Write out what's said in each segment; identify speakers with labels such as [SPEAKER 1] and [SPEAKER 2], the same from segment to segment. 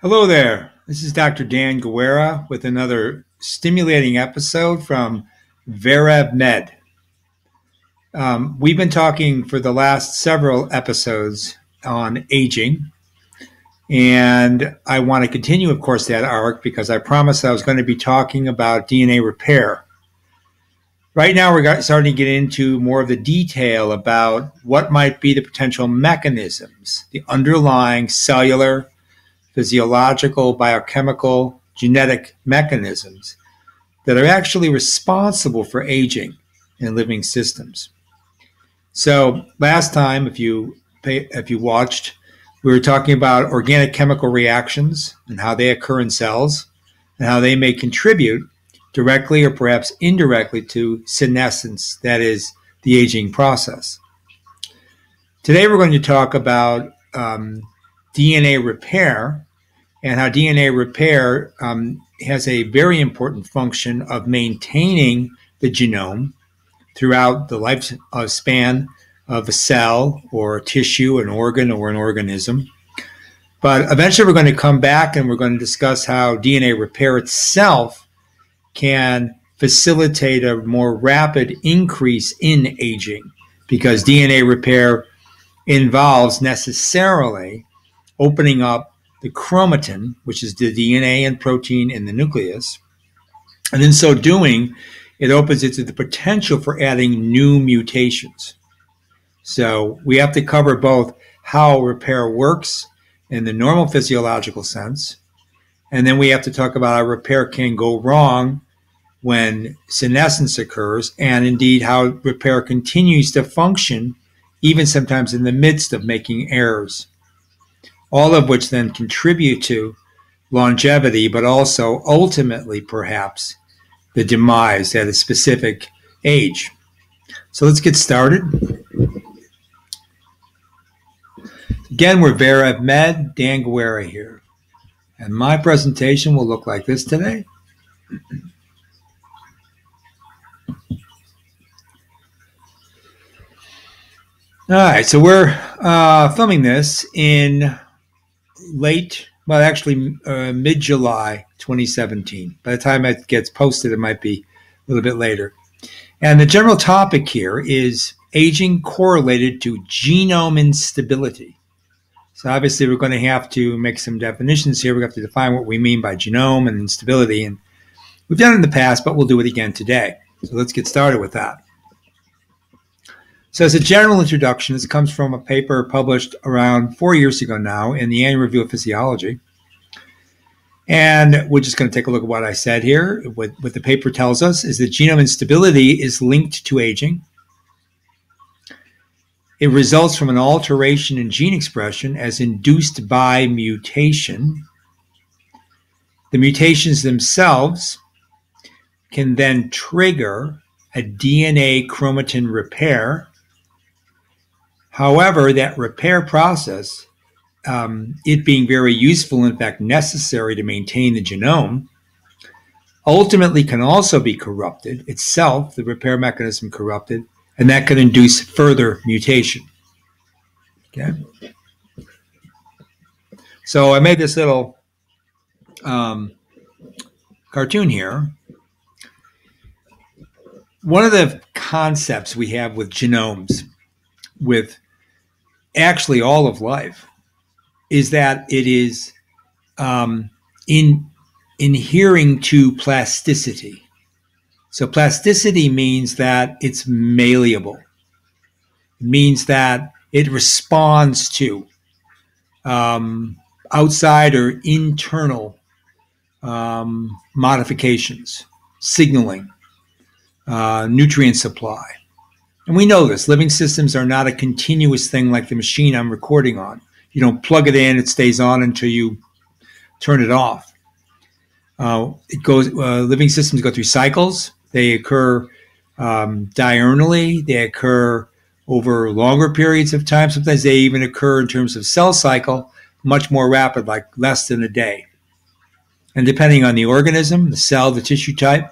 [SPEAKER 1] Hello there. This is Dr. Dan Guerra with another stimulating episode from VerEvMed. Um, we've been talking for the last several episodes on aging, and I want to continue, of course, that arc because I promised I was going to be talking about DNA repair. Right now, we're starting to get into more of the detail about what might be the potential mechanisms, the underlying cellular physiological, biochemical, genetic mechanisms that are actually responsible for aging in living systems. So last time, if you pay, if you watched, we were talking about organic chemical reactions and how they occur in cells and how they may contribute directly or perhaps indirectly to senescence, that is, the aging process. Today, we're going to talk about um, DNA repair and how DNA repair um, has a very important function of maintaining the genome throughout the lifespan of a cell or a tissue, an organ, or an organism. But eventually, we're going to come back and we're going to discuss how DNA repair itself can facilitate a more rapid increase in aging because DNA repair involves necessarily opening up the chromatin, which is the DNA and protein in the nucleus. And in so doing, it opens it to the potential for adding new mutations. So we have to cover both how repair works in the normal physiological sense, and then we have to talk about how repair can go wrong when senescence occurs, and indeed how repair continues to function even sometimes in the midst of making errors all of which then contribute to longevity, but also ultimately, perhaps, the demise at a specific age. So let's get started. Again, we're VerEvMed, Dan Guerra here. And my presentation will look like this today. All right, so we're uh, filming this in late, well, actually uh, mid July 2017. By the time it gets posted, it might be a little bit later. And the general topic here is aging correlated to genome instability. So obviously, we're going to have to make some definitions here. We have to define what we mean by genome and instability. And we've done it in the past, but we'll do it again today. So let's get started with that. So, as a general introduction, this comes from a paper published around four years ago now in the Annual Review of Physiology. And we're just going to take a look at what I said here. What, what the paper tells us is that genome instability is linked to aging. It results from an alteration in gene expression as induced by mutation. The mutations themselves can then trigger a DNA chromatin repair However, that repair process, um, it being very useful, in fact, necessary to maintain the genome, ultimately can also be corrupted itself, the repair mechanism corrupted, and that can induce further mutation. Okay. So I made this little um, cartoon here. One of the concepts we have with genomes, with actually all of life is that it is um, in adhering to plasticity. So plasticity means that it's malleable. It means that it responds to um, outside or internal um, modifications, signaling, uh, nutrient supply. And we know this living systems are not a continuous thing like the machine I'm recording on. You don't plug it in, it stays on until you turn it off. Uh, it goes. Uh, living systems go through cycles. They occur um, diurnally. They occur over longer periods of time. Sometimes they even occur in terms of cell cycle, much more rapid, like less than a day. And depending on the organism, the cell, the tissue type,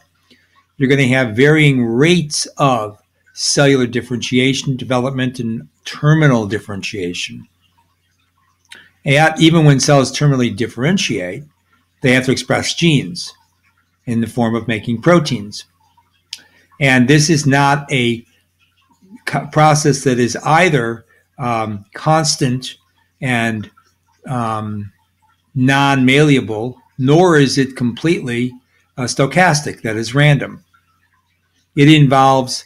[SPEAKER 1] you're going to have varying rates of cellular differentiation, development, and terminal differentiation. And even when cells terminally differentiate, they have to express genes in the form of making proteins. And this is not a process that is either um, constant and um, non malleable, nor is it completely uh, stochastic, that is random. It involves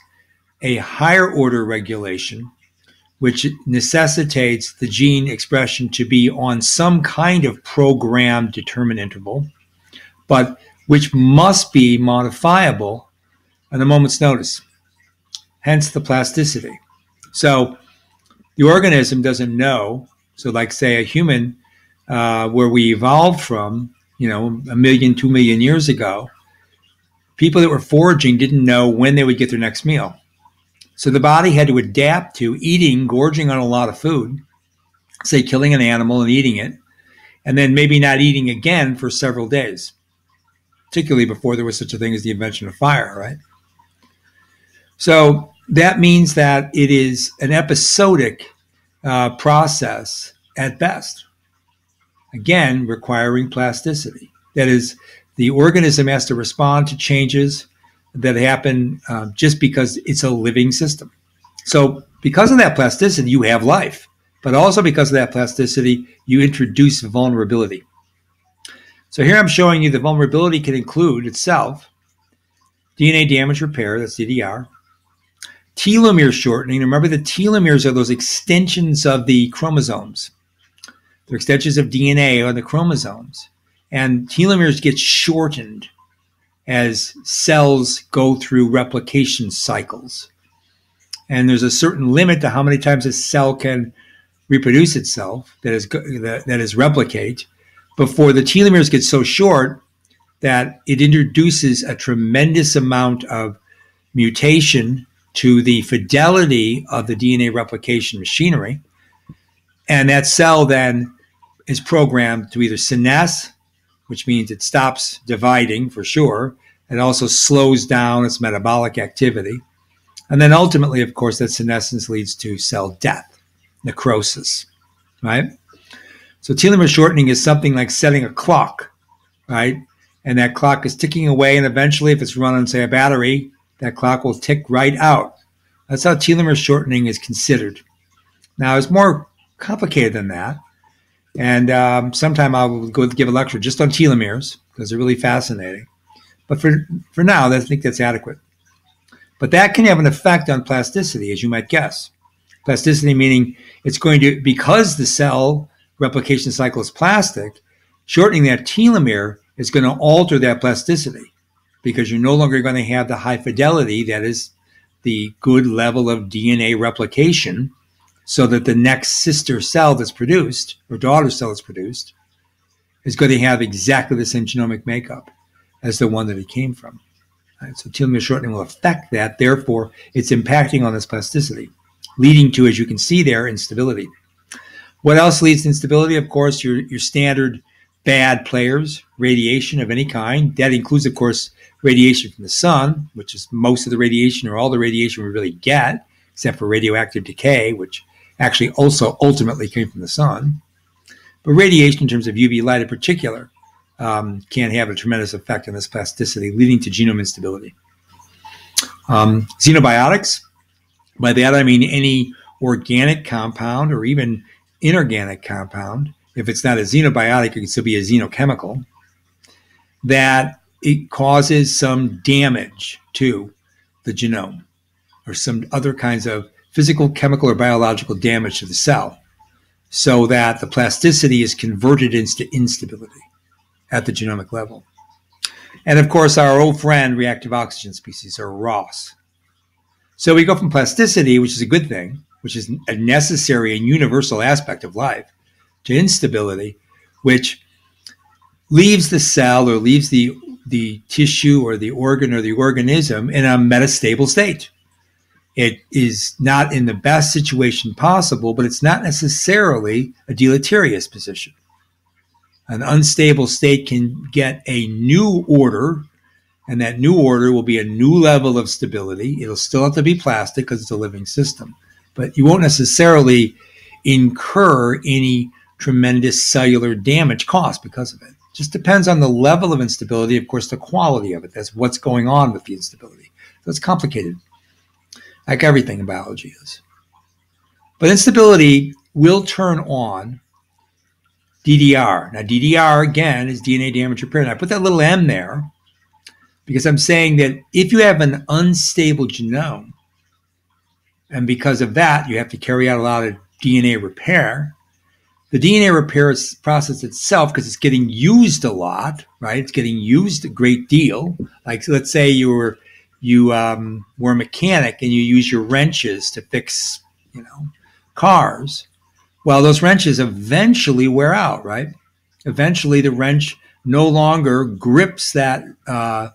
[SPEAKER 1] a higher order regulation, which necessitates the gene expression to be on some kind of programmed determined interval, but which must be modifiable at a moment's notice. Hence the plasticity. So the organism doesn't know. So, like, say, a human, uh, where we evolved from, you know, a million, two million years ago, people that were foraging didn't know when they would get their next meal. So the body had to adapt to eating, gorging on a lot of food, say killing an animal and eating it, and then maybe not eating again for several days, particularly before there was such a thing as the invention of fire, right? So that means that it is an episodic uh, process at best. Again, requiring plasticity. That is, the organism has to respond to changes that happen uh, just because it's a living system. So, because of that plasticity, you have life, but also because of that plasticity, you introduce vulnerability. So, here I'm showing you the vulnerability can include itself DNA damage repair, that's DDR, telomere shortening. Remember, the telomeres are those extensions of the chromosomes. They're extensions of DNA on the chromosomes. And telomeres get shortened as cells go through replication cycles. And there's a certain limit to how many times a cell can reproduce itself, that is, that, that is replicate, before the telomeres get so short that it introduces a tremendous amount of mutation to the fidelity of the DNA replication machinery. And that cell then is programmed to either senesce, which means it stops dividing for sure. It also slows down its metabolic activity. And then ultimately, of course, that senescence leads to cell death, necrosis, right? So telomere shortening is something like setting a clock, right? And that clock is ticking away. And eventually, if it's run on, say, a battery, that clock will tick right out. That's how telomere shortening is considered. Now, it's more complicated than that. And um, sometime I'll go give a lecture just on telomeres because they're really fascinating. But for, for now, I think that's adequate. But that can have an effect on plasticity, as you might guess. Plasticity meaning it's going to, because the cell replication cycle is plastic, shortening that telomere is going to alter that plasticity because you're no longer going to have the high fidelity that is the good level of DNA replication so that the next sister cell that's produced or daughter cell that's produced is going to have exactly the same genomic makeup as the one that it came from. Right? So telomere shortening will affect that. Therefore, it's impacting on this plasticity, leading to, as you can see there, instability. What else leads to instability? Of course, your, your standard bad players, radiation of any kind. That includes, of course, radiation from the sun, which is most of the radiation or all the radiation we really get, except for radioactive decay, which actually also ultimately came from the sun. But radiation, in terms of UV light in particular, um, can have a tremendous effect on this plasticity, leading to genome instability. Um, xenobiotics, by that I mean any organic compound or even inorganic compound, if it's not a xenobiotic, it can still be a xenochemical, that it causes some damage to the genome or some other kinds of physical, chemical, or biological damage to the cell so that the plasticity is converted into instability at the genomic level. And of course, our old friend, reactive oxygen species, or ROS. So we go from plasticity, which is a good thing, which is a necessary and universal aspect of life, to instability, which leaves the cell or leaves the the tissue or the organ or the organism in a metastable state. It is not in the best situation possible, but it's not necessarily a deleterious position. An unstable state can get a new order, and that new order will be a new level of stability. It'll still have to be plastic because it's a living system, but you won't necessarily incur any tremendous cellular damage caused because of it. Just depends on the level of instability, of course, the quality of it. That's what's going on with the instability. So it's complicated, like everything in biology is. But instability will turn on DDR. Now, DDR again is DNA damage repair. And I put that little M there because I'm saying that if you have an unstable genome, and because of that, you have to carry out a lot of DNA repair, the DNA repair process itself, because it's getting used a lot, right? It's getting used a great deal. Like, let's say you were you um, were a mechanic and you use your wrenches to fix, you know, cars. Well, those wrenches eventually wear out, right? Eventually, the wrench no longer grips that uh,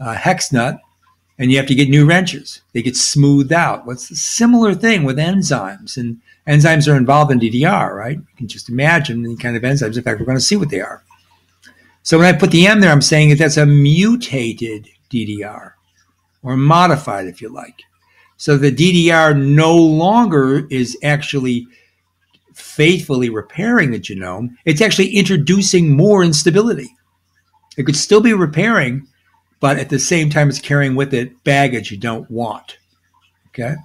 [SPEAKER 1] uh, hex nut, and you have to get new wrenches. They get smoothed out. What's the similar thing with enzymes? And enzymes are involved in DDR, right? You can just imagine the kind of enzymes. In fact, we're going to see what they are. So when I put the M there, I'm saying that that's a mutated DDR or modified, if you like. So the DDR no longer is actually faithfully repairing the genome, it's actually introducing more instability. It could still be repairing, but at the same time, it's carrying with it baggage you don't want. Okay.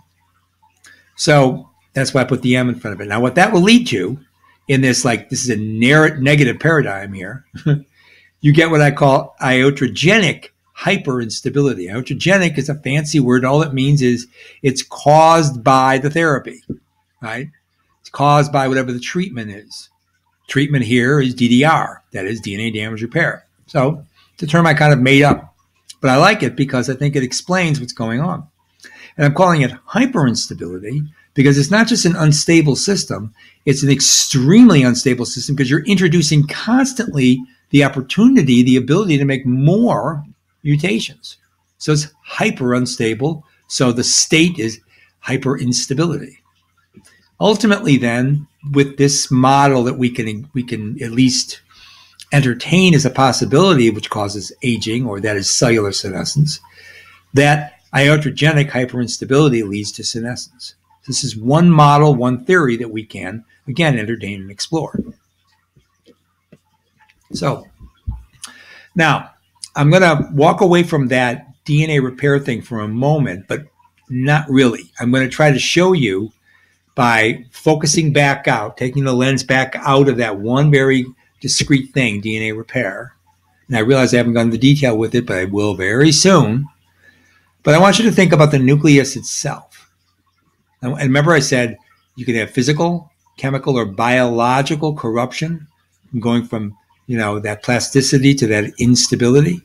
[SPEAKER 1] So that's why I put the M in front of it. Now, what that will lead to in this, like, this is a negative paradigm here, you get what I call iatrogenic hyperinstability. Iatrogenic is a fancy word. All it means is it's caused by the therapy, right? It's caused by whatever the treatment is. Treatment here is DDR, that is DNA damage repair. So it's a term I kind of made up but I like it because I think it explains what's going on. And I'm calling it hyperinstability because it's not just an unstable system, it's an extremely unstable system because you're introducing constantly the opportunity, the ability to make more mutations. So it's hyper unstable. So the state is hyper instability. Ultimately, then, with this model that we can we can at least entertain as a possibility, which causes aging, or that is cellular senescence, that iatrogenic hyperinstability leads to senescence. This is one model, one theory that we can, again, entertain and explore. So, now I'm going to walk away from that DNA repair thing for a moment, but not really. I'm going to try to show you by focusing back out, taking the lens back out of that one very discrete thing, DNA repair. And I realize I haven't gone into detail with it, but I will very soon. But I want you to think about the nucleus itself. And remember, I said you can have physical, chemical, or biological corruption, going from you know that plasticity to that instability.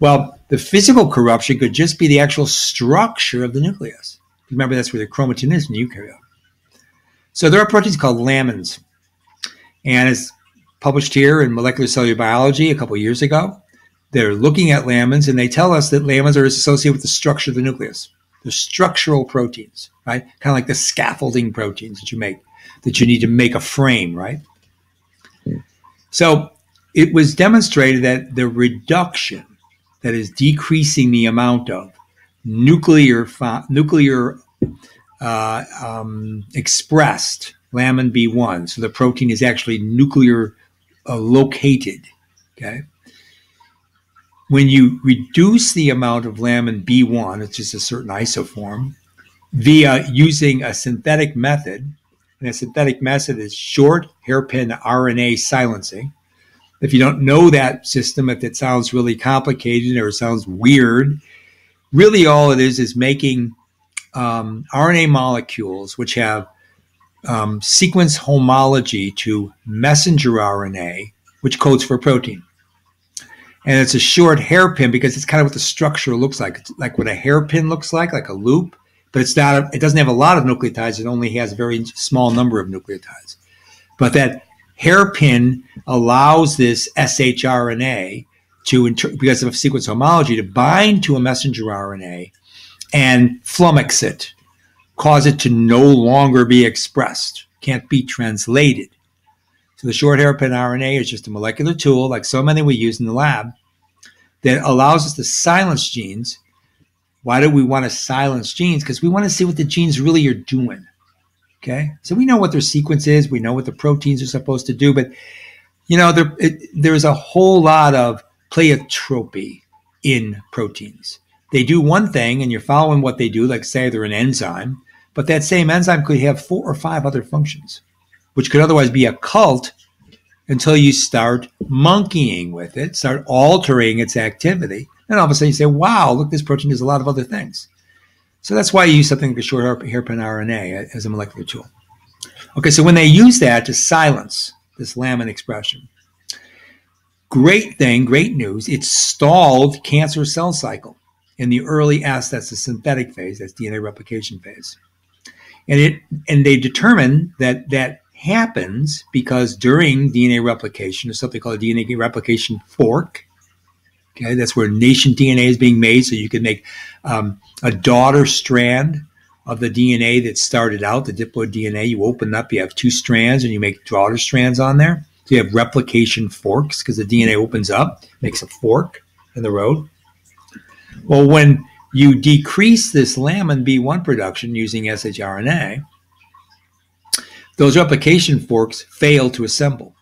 [SPEAKER 1] Well, the physical corruption could just be the actual structure of the nucleus. Remember, that's where the chromatin is in the eukaryote. So there are proteins called lamins, and it's published here in Molecular Cellular Biology a couple years ago. They're looking at lamins and they tell us that lamins are associated with the structure of the nucleus. The structural proteins, right? Kind of like the scaffolding proteins that you make, that you need to make a frame, right? So it was demonstrated that the reduction, that is decreasing the amount of nuclear nuclear uh, um, expressed lamin B1. So the protein is actually nuclear uh, located. Okay. When you reduce the amount of lamin B1, it's just a certain isoform, via using a synthetic method, and a synthetic method is short hairpin RNA silencing. If you don't know that system, if it sounds really complicated or sounds weird, really all it is is making um, RNA molecules which have um, sequence homology to messenger RNA, which codes for protein. And it's a short hairpin because it's kind of what the structure looks like. It's like what a hairpin looks like, like a loop, but it's not. A, it doesn't have a lot of nucleotides. It only has a very small number of nucleotides. But that hairpin allows this shRNA to, because of sequence homology, to bind to a messenger RNA and flummox it cause it to no longer be expressed, can't be translated. So the short hairpin RNA is just a molecular tool, like so many we use in the lab, that allows us to silence genes. Why do we want to silence genes? Because we want to see what the genes really are doing. Okay, so we know what their sequence is, we know what the proteins are supposed to do, but you know, there, it, there's a whole lot of pleiotropy in proteins. They do one thing and you're following what they do, like say they're an enzyme, but that same enzyme could have four or five other functions, which could otherwise be a cult until you start monkeying with it, start altering its activity. And all of a sudden you say, wow, look, this protein does a lot of other things. So that's why you use something like a short hairpin RNA as a molecular tool. Okay, so when they use that to silence this lamin expression, great thing, great news, it stalled cancer cell cycle in the early S, that's the synthetic phase, that's DNA replication phase. And it and they determine that that happens because during DNA replication, there's something called a DNA replication fork. Okay, that's where nascent DNA is being made, so you can make um, a daughter strand of the DNA that started out, the diploid DNA. You open up, you have two strands, and you make daughter strands on there. So you have replication forks because the DNA opens up, makes a fork in the road. Well, when you decrease this lamin B1 production using shRNA, those replication forks fail to assemble.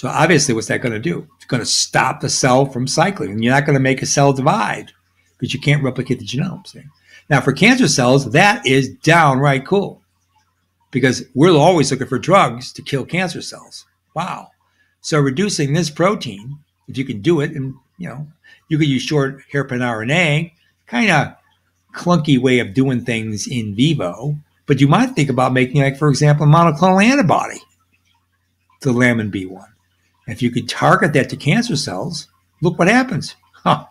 [SPEAKER 1] So obviously, what's that going to do? It's going to stop the cell from cycling, and you're not going to make a cell divide because you can't replicate the genome. See? Now, for cancer cells, that is downright cool because we're always looking for drugs to kill cancer cells. Wow. So reducing this protein, if you can do it, and you know, you could use short hairpin RNA, kind of clunky way of doing things in vivo, but you might think about making, like, for example, a monoclonal antibody to lamin B1. If you could target that to cancer cells, look what happens. Huh.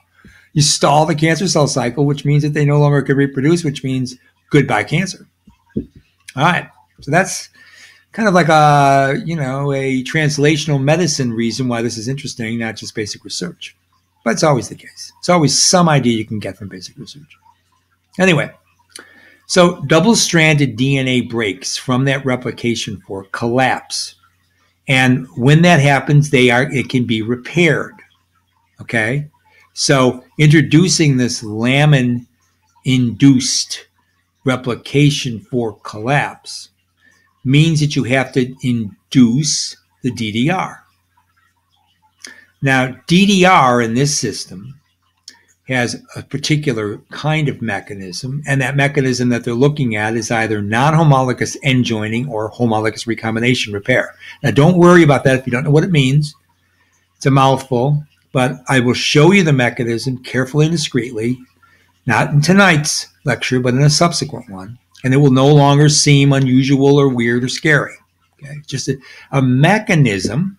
[SPEAKER 1] You stall the cancer cell cycle, which means that they no longer can reproduce, which means goodbye cancer. All right. So that's kind of like a, you know, a translational medicine reason why this is interesting, not just basic research. But it's always the case. It's always some idea you can get from basic research. Anyway, so double stranded DNA breaks from that replication fork collapse. And when that happens, they are it can be repaired. Okay? So introducing this lamin induced replication fork collapse means that you have to induce the DDR. Now, DDR in this system has a particular kind of mechanism, and that mechanism that they're looking at is either non homologous end joining or homologous recombination repair. Now, don't worry about that if you don't know what it means. It's a mouthful, but I will show you the mechanism carefully and discreetly, not in tonight's lecture, but in a subsequent one, and it will no longer seem unusual or weird or scary. Okay, just a, a mechanism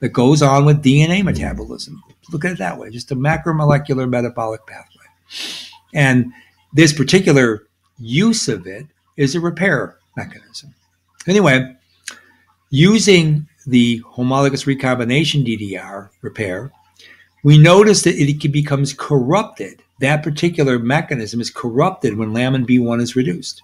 [SPEAKER 1] that goes on with DNA metabolism. Look at it that way, just a macromolecular metabolic pathway. And this particular use of it is a repair mechanism. Anyway, using the homologous recombination DDR repair, we notice that it becomes corrupted. That particular mechanism is corrupted when lamin B1 is reduced.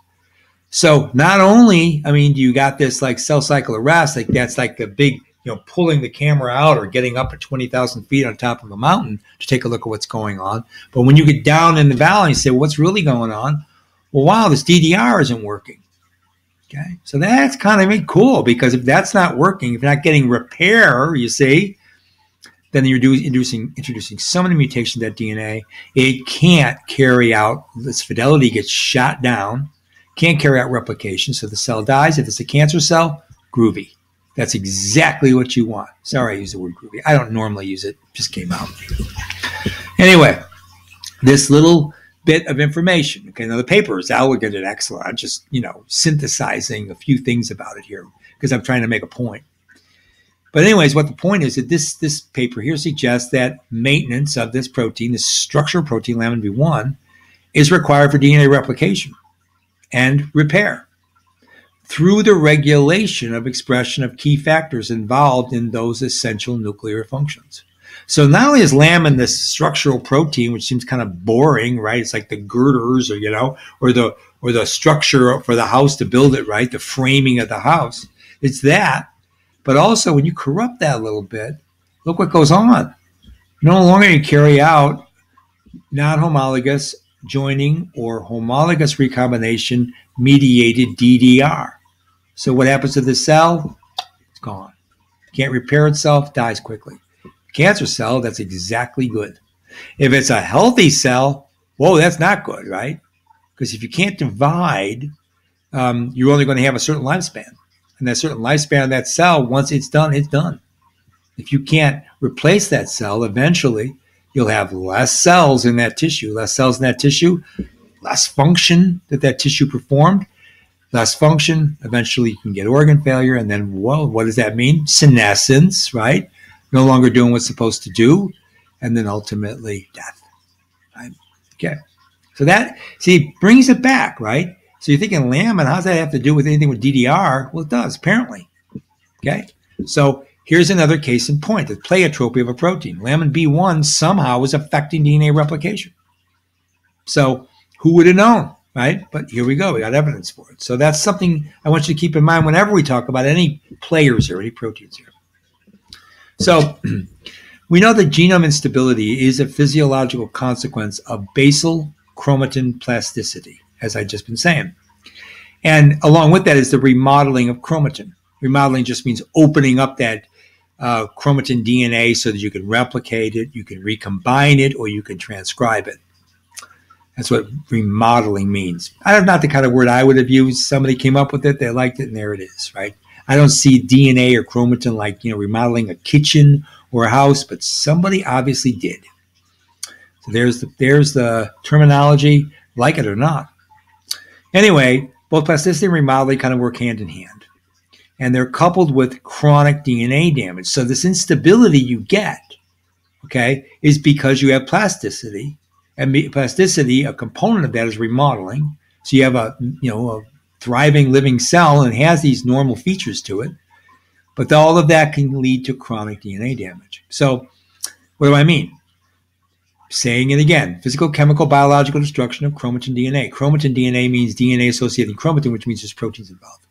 [SPEAKER 1] So not only, I mean, do you got this like cell cycle arrest, like that's like the big you know, pulling the camera out or getting up at 20,000 feet on top of a mountain to take a look at what's going on. But when you get down in the valley and say, what's really going on? Well, wow, this DDR isn't working. Okay. So that's kind of cool because if that's not working, if you're not getting repair, you see, then you're do, introducing, introducing so many mutations that DNA, it can't carry out, this fidelity gets shot down, can't carry out replication. So the cell dies. If it's a cancer cell, groovy. That's exactly what you want. Sorry, I use the word groovy. I don't normally use it, just came out. Anyway, this little bit of information. Okay, now the paper is elegant and excellent. I'm just, you know, synthesizing a few things about it here because I'm trying to make a point. But anyways, what the point is that this this paper here suggests that maintenance of this protein, this structural protein, lamin B1, is required for DNA replication and repair through the regulation of expression of key factors involved in those essential nuclear functions. So not only is lamin this structural protein, which seems kind of boring, right? It's like the girders or, you know, or the, or the structure for the house to build it, right? The framing of the house. It's that. But also when you corrupt that a little bit, look what goes on. No longer you carry out non-homologous joining or homologous recombination mediated DDR. So what happens to the cell? It's gone. Can't repair itself, dies quickly. Cancer cell, that's exactly good. If it's a healthy cell, whoa, that's not good, right? Because if you can't divide, um, you're only going to have a certain lifespan. And that certain lifespan of that cell, once it's done, it's done. If you can't replace that cell, eventually you'll have less cells in that tissue, less cells in that tissue, less function that that tissue performed, less function. Eventually, you can get organ failure, and then, well, what does that mean? Senescence, right? No longer doing what's supposed to do, and then ultimately death. Right? Okay, so that see brings it back, right? So you're thinking lamb, and how does that have to do with anything with DDR? Well, it does apparently. Okay, so Here's another case in point the pleiotropy of a protein. Lamin B1 somehow is affecting DNA replication. So who would have known, right? But here we go. We got evidence for it. So that's something I want you to keep in mind whenever we talk about any players or any proteins here. So we know that genome instability is a physiological consequence of basal chromatin plasticity, as I've just been saying. And along with that is the remodeling of chromatin. Remodeling just means opening up that uh, chromatin DNA so that you can replicate it, you can recombine it, or you can transcribe it. That's what remodeling means. I not the kind of word I would have used. Somebody came up with it, they liked it, and there it is, right? I don't see DNA or chromatin like, you know, remodeling a kitchen or a house, but somebody obviously did. So there's the, there's the terminology, like it or not. Anyway, both plasticity and remodeling kind of work hand in hand and they're coupled with chronic DNA damage. So this instability you get, okay, is because you have plasticity, and plasticity, a component of that is remodeling. So you have a you know a thriving living cell and has these normal features to it, but all of that can lead to chronic DNA damage. So what do I mean? Saying it again, physical, chemical, biological destruction of chromatin DNA. Chromatin DNA means DNA associating chromatin, which means there's proteins involved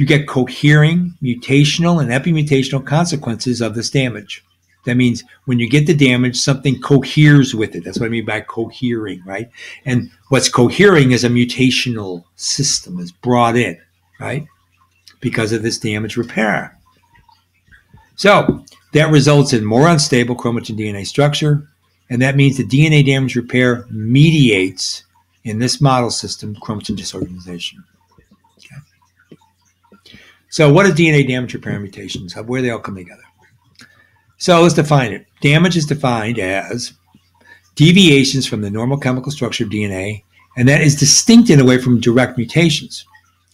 [SPEAKER 1] you get cohering, mutational, and epimutational consequences of this damage. That means when you get the damage, something coheres with it. That's what I mean by cohering, right? And what's cohering is a mutational system is brought in, right? Because of this damage repair. So that results in more unstable chromatin DNA structure. And that means the DNA damage repair mediates in this model system chromatin disorganization. So, what are DNA damage repair mutations? Where they all come together? So, let's define it. Damage is defined as deviations from the normal chemical structure of DNA, and that is distinct in a way from direct mutations.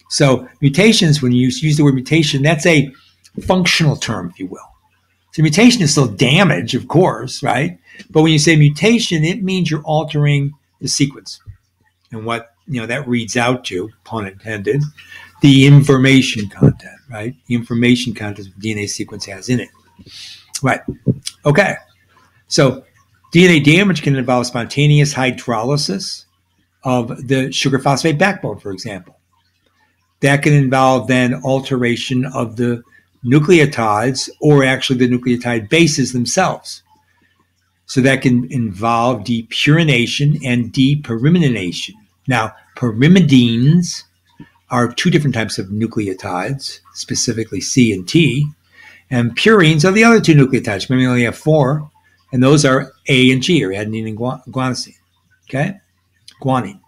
[SPEAKER 1] So, mutations, when you use the word mutation, that's a functional term, if you will. So, mutation is still damage, of course, right? But when you say mutation, it means you're altering the sequence. And what you know that reads out to, pun intended, the information content, right? The information content the DNA sequence has in it. Right. Okay. So DNA damage can involve spontaneous hydrolysis of the sugar phosphate backbone, for example. That can involve then alteration of the nucleotides or actually the nucleotide bases themselves. So that can involve depurination and depyrimidination. Now, pyrimidines are two different types of nucleotides, specifically C and T, and purines are the other two nucleotides. Maybe we only have four, and those are A and G, or adenine and guanosine. Okay, guanine.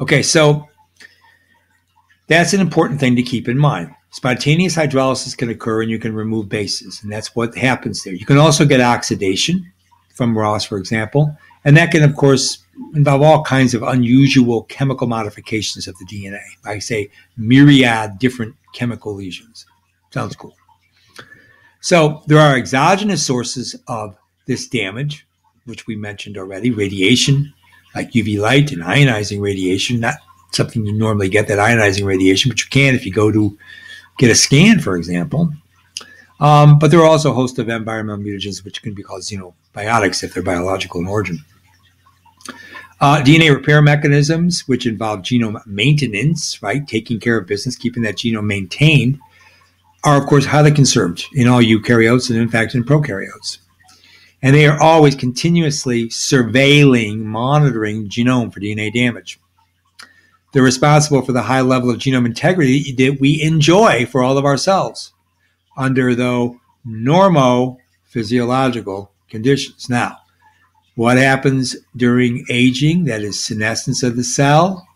[SPEAKER 1] Okay, so that's an important thing to keep in mind. Spontaneous hydrolysis can occur, and you can remove bases, and that's what happens there. You can also get oxidation from ROS, for example, and that can, of course, involve all kinds of unusual chemical modifications of the DNA. I say myriad different chemical lesions. Sounds cool. So there are exogenous sources of this damage, which we mentioned already radiation, like UV light and ionizing radiation. Not something you normally get that ionizing radiation, but you can if you go to get a scan, for example. Um, but there are also a host of environmental mutagens which can be called xenobiotics if they're biological in origin. Uh, DNA repair mechanisms, which involve genome maintenance, right, taking care of business, keeping that genome maintained, are of course highly conserved in all eukaryotes and in fact in prokaryotes. And they are always continuously surveilling, monitoring genome for DNA damage. They're responsible for the high level of genome integrity that we enjoy for all of ourselves under, though, normal physiological conditions. Now, what happens during aging, that is senescence of the cell,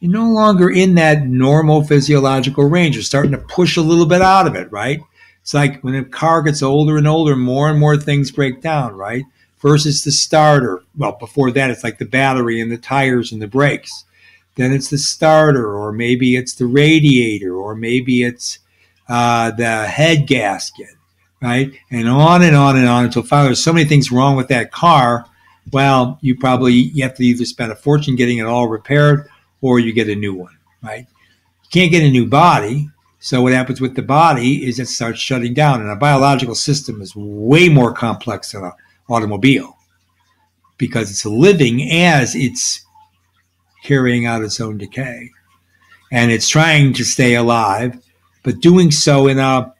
[SPEAKER 1] you're no longer in that normal physiological range. You're starting to push a little bit out of it, right? It's like when a car gets older and older, more and more things break down, right? First, it's the starter. Well, before that, it's like the battery and the tires and the brakes. Then it's the starter, or maybe it's the radiator, or maybe it's uh, the head gasket, right? And on and on and on until finally there's so many things wrong with that car. Well, you probably you have to either spend a fortune getting it all repaired or you get a new one, right? You can't get a new body. So what happens with the body is it starts shutting down. And a biological system is way more complex than an automobile because it's living as it's carrying out its own decay. And it's trying to stay alive, but doing so in a,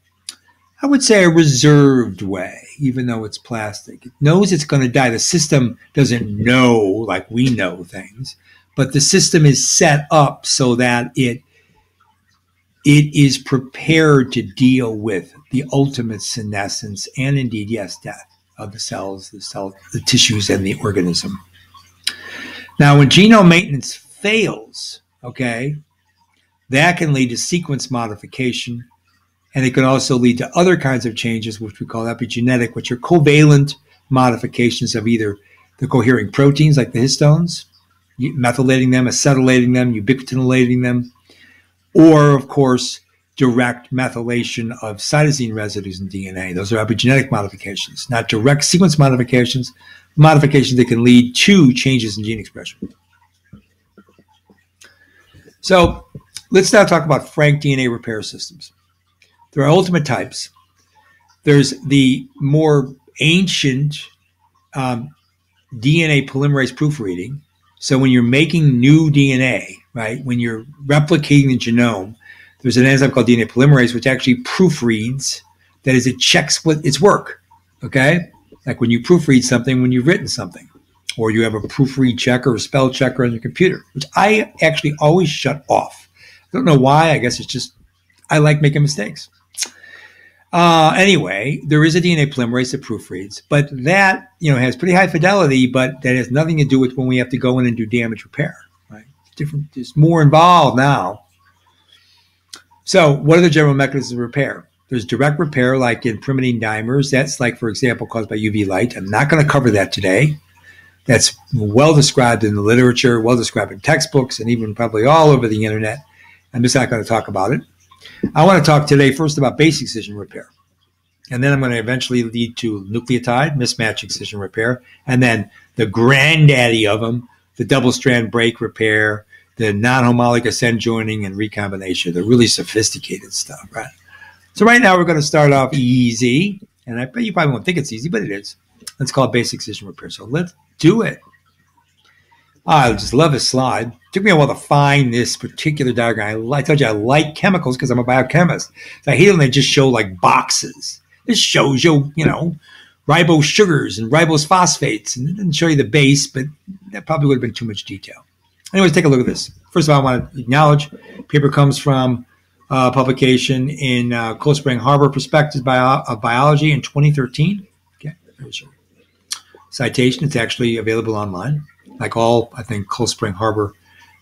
[SPEAKER 1] I would say, a reserved way, even though it's plastic. It knows it's going to die. The system doesn't know like we know things but the system is set up so that it it is prepared to deal with the ultimate senescence and indeed yes death of the cells the cell the tissues and the organism. Now when genome maintenance fails okay that can lead to sequence modification and it can also lead to other kinds of changes which we call epigenetic which are covalent modifications of either the cohering proteins like the histones methylating them, acetylating them, ubiquitinating them, or, of course, direct methylation of cytosine residues in DNA. Those are epigenetic modifications, not direct sequence modifications, modifications that can lead to changes in gene expression. So let's now talk about frank DNA repair systems. There are ultimate types. There's the more ancient um, DNA polymerase proofreading, so when you're making new DNA, right, when you're replicating the genome, there's an enzyme called DNA polymerase which actually proofreads. That is, it checks what its work. Okay, like when you proofread something when you've written something, or you have a proofread checker or spell checker on your computer, which I actually always shut off. I don't know why. I guess it's just I like making mistakes. Uh, anyway, there is a DNA polymerase that proofreads, but that you know has pretty high fidelity, but that has nothing to do with when we have to go in and do damage repair. Right? It's different. It's more involved now. So, what are the general mechanisms of repair? There's direct repair, like in pyrimidine dimers. That's like, for example, caused by UV light. I'm not going to cover that today. That's well described in the literature, well described in textbooks, and even probably all over the internet. I'm just not going to talk about it. I want to talk today first about base excision repair. And then I'm going to eventually lead to nucleotide mismatch excision repair. And then the granddaddy of them, the double strand break repair, the non homologous end joining and recombination, the really sophisticated stuff, right? So, right now we're going to start off easy. And I bet you probably won't think it's easy, but it is. Let's call it base excision repair. So, let's do it. I just love this slide. Took me a while to find this particular diagram. I, told you I like chemicals because I'm a biochemist. So I hate when they just show like boxes. This shows you, you know, ribose sugars and ribose phosphates, and it didn't show you the base, but that probably would have been too much detail. Anyways, take a look at this. First of all, I want to acknowledge paper comes from uh, publication in uh, Cold Spring Harbor Perspectives Bio- of Biology in 2013. Okay, citation. It's actually available online like all I think Cold Spring Harbor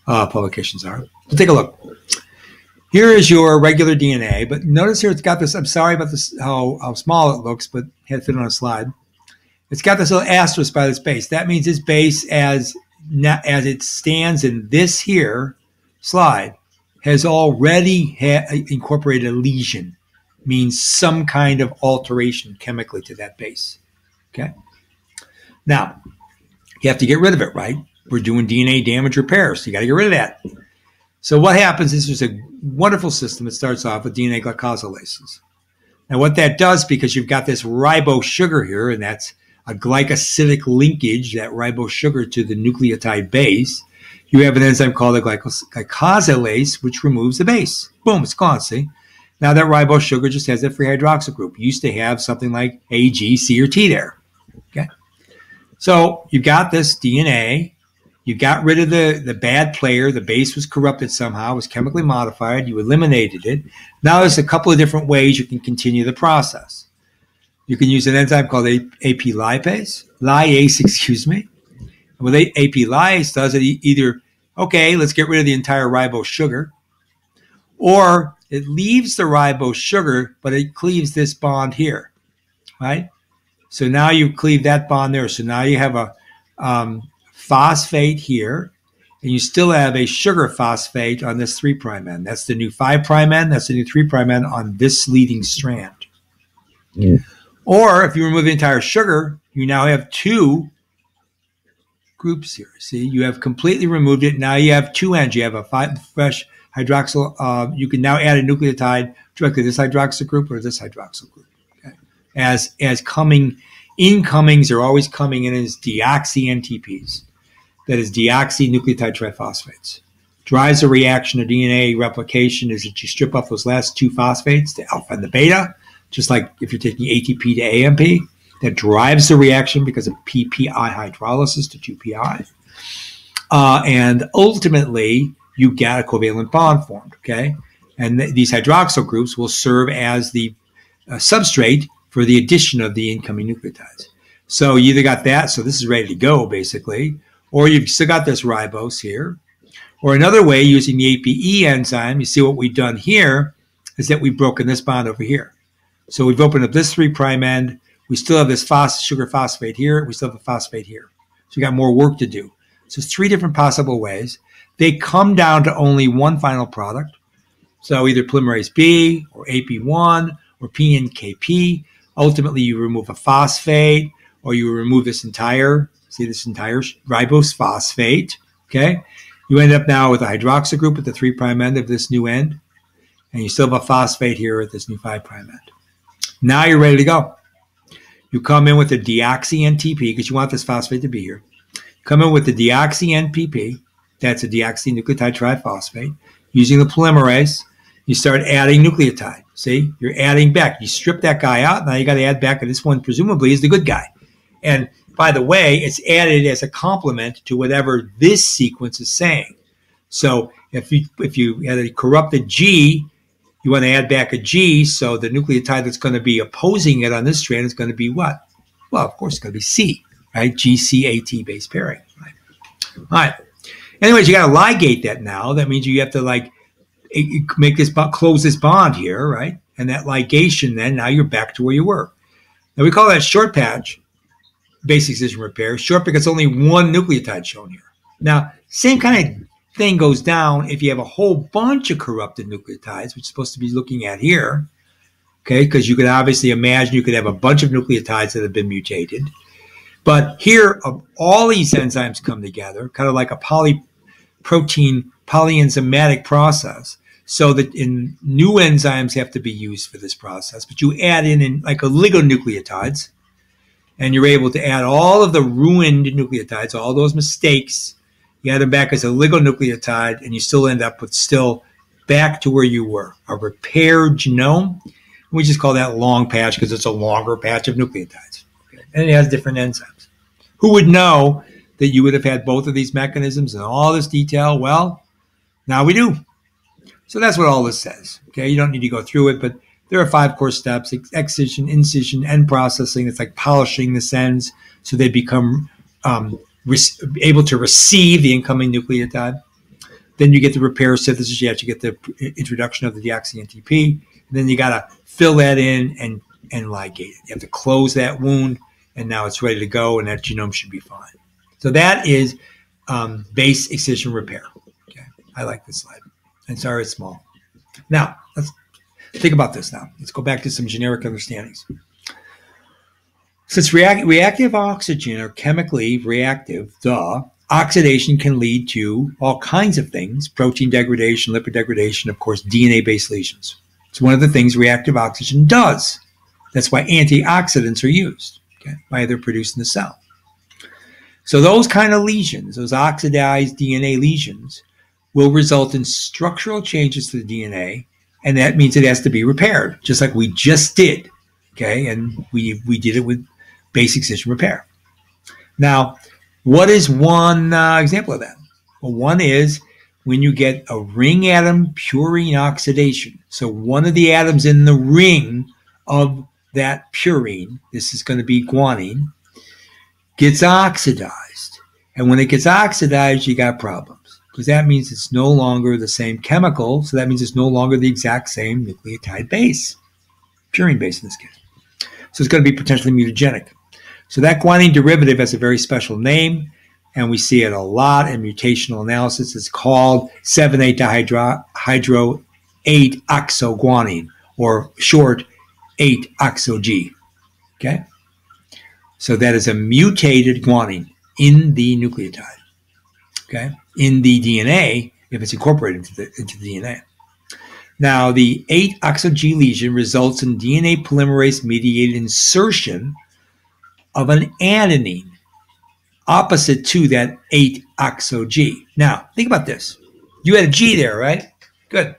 [SPEAKER 1] uh, publications are. So take a look. Here is your regular DNA, but notice here it's got this. I'm sorry about this how, how small it looks, but had to fit on a slide. It's got this little asterisk by this base. That means this base, as as it stands in this here slide, has already ha- incorporated a lesion, means some kind of alteration chemically to that base. Okay. Now, you have to get rid of it, right? We're doing DNA damage repair, so you got to get rid of that. So what happens is there's a wonderful system that starts off with DNA glycosylases. Now what that does, because you've got this ribose sugar here, and that's a glycosidic linkage, that ribose sugar to the nucleotide base, you have an enzyme called the glycosylase, which removes the base. Boom, it's gone, see? Now that ribose sugar just has a free hydroxyl group. Used to have something like A, G, C, or T there. So you've got this DNA. You got rid of the, the bad player. The base was corrupted somehow, was chemically modified. You eliminated it. Now there's a couple of different ways you can continue the process. You can use an enzyme called AP lipase, lyase, excuse me. And what AP lyase does, it either, okay, let's get rid of the entire ribose sugar, or it leaves the ribose sugar, but it cleaves this bond here, right? So now you cleave that bond there. So now you have a um, phosphate here, and you still have a sugar phosphate on this 3' prime end. That's the new 5' prime end. That's the new 3' prime end on this leading strand. Yeah. Or if you remove the entire sugar, you now have two groups here. See, you have completely removed it. Now you have two ends. You have a five, fresh hydroxyl. Uh, you can now add a nucleotide directly to this hydroxyl group or this hydroxyl group. As as coming incomings are always coming in as deoxy NTPs. That is deoxynucleotide triphosphates. Drives the reaction of DNA replication is that you strip off those last two phosphates, the alpha and the beta, just like if you're taking ATP to AMP. That drives the reaction because of PPI hydrolysis to 2PI. Uh, and ultimately, you get a covalent bond formed, okay? And th- these hydroxyl groups will serve as the uh, substrate for the addition of the incoming nucleotides. So you either got that, so this is ready to go basically, or you've still got this ribose here. Or another way, using the APE enzyme, you see what we've done here is that we've broken this bond over here. So we've opened up this 3' prime end. We still have this phos- sugar phosphate here. We still have a phosphate here. So we got more work to do. So it's three different possible ways. They come down to only one final product. So either polymerase B or AP1 or PNKP. Ultimately, you remove a phosphate or you remove this entire, see this entire ribose phosphate. Okay. You end up now with a hydroxyl group at the 3' prime end of this new end. And you still have a phosphate here at this new 5' prime end. Now you're ready to go. You come in with a deoxy NTP because you want this phosphate to be here. Come in with the deoxy NTP that's a deoxynucleotide triphosphate. Using the polymerase, you start adding nucleotide. See, you're adding back. You strip that guy out. Now you got to add back, and this one presumably is the good guy. And by the way, it's added as a complement to whatever this sequence is saying. So if you if you had a corrupted G, you want to add back a G. So the nucleotide that's going to be opposing it on this strand is going to be what? Well, of course, it's going to be C, right? GCAT base pairing. Right? All right. Anyways, you got to ligate that now. That means you have to like make this close this bond here, right? And that ligation, then now you're back to where you were. Now we call that short patch base excision repair. Short because only one nucleotide shown here. Now, same kind of thing goes down if you have a whole bunch of corrupted nucleotides, which is supposed to be looking at here. Okay, because you could obviously imagine you could have a bunch of nucleotides that have been mutated. But here, all these enzymes come together, kind of like a poly protein polyenzymatic process. So that in new enzymes have to be used for this process, but you add in, in like oligonucleotides, and you're able to add all of the ruined nucleotides, all those mistakes, you add them back as a oligonucleotide, and you still end up with still back to where you were, a repaired genome. We just call that long patch because it's a longer patch of nucleotides. And it has different enzymes. Who would know that you would have had both of these mechanisms and all this detail? Well, now we do. So that's what all this says. Okay, you don't need to go through it, but there are five core steps: excision, incision, end processing. It's like polishing the ends so they become um, able to receive the incoming nucleotide. Then you get the repair synthesis. You have to get the introduction of the deoxy NTP. And then you got to fill that in and and ligate it. You have to close that wound, and now it's ready to go, and that genome should be fine. So that is um, base excision repair. Okay, I like this slide. And sorry it's small. Now let's think about this. Now let's go back to some generic understandings. Since react- reactive oxygen are chemically reactive, the oxidation can lead to all kinds of things: protein degradation, lipid degradation, of course, DNA-based lesions. It's one of the things reactive oxygen does. That's why antioxidants are used. Okay, why they're produced in the cell. So those kind of lesions, those oxidized DNA lesions, will result in structural changes to the DNA, and that means it has to be repaired, just like we just did. Okay, and we we did it with base excision repair. Now, what is one uh, example of that? Well, one is when you get a ring atom purine oxidation. So one of the atoms in the ring of that purine, this is going to be guanine, gets oxidized. And when it gets oxidized, you got problems because that means it's no longer the same chemical. So that means it's no longer the exact same nucleotide base, purine base in this case. So it's going to be potentially mutagenic. So that guanine derivative has a very special name and we see it a lot in mutational analysis. It's called 7-8 dihydro 8 oxoguanine, or short 8 oxo-G. Okay? So that is a mutated guanine in the nucleotide. Okay? In the DNA, if it's incorporated into the, into the DNA. Now, the 8 oxo-G lesion results in DNA polymerase mediated insertion of an adenine opposite to that 8 oxo G. Now, think about this. You had a G there, right? Good.